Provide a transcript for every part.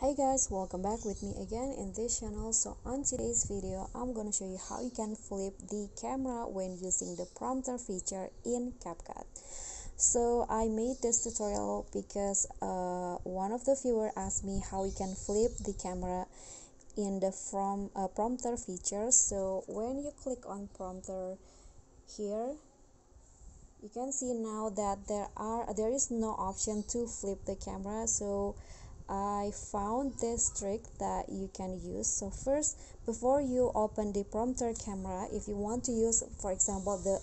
Hey guys, welcome back with me again in this channel. So on today's video, I'm gonna show you how you can flip the camera when using the prompter feature in CapCut. So I made this tutorial because uh, one of the viewer asked me how you can flip the camera in the from uh, prompter feature. So when you click on prompter here, you can see now that there are there is no option to flip the camera so I found this trick that you can use. So first before you open the prompter camera if you want to use for example the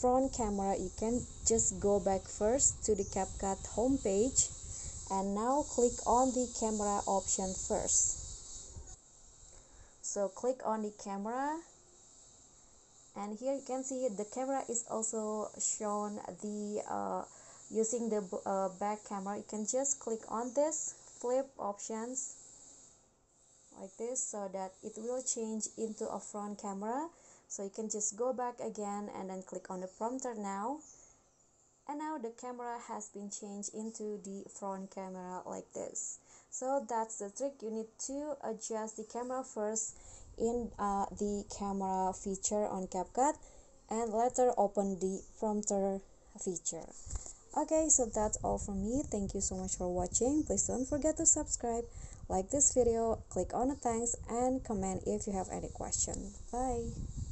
front camera you can just go back first to the CapCut homepage and now click on the camera option first. So click on the camera and here you can see the camera is also shown the uh, using the uh, back camera. You can just click on this flip options like this so that it will change into a front camera. So you can just go back again and then click on the prompter now. And now the camera has been changed into the front camera like this. So that's the trick. You need to adjust the camera first in uh, the camera feature on CapCut and later open the prompter feature okay so that's all from me. Thank you so much for watching. Please don't forget to subscribe like this video click on the thanks and comment if you have any question. Bye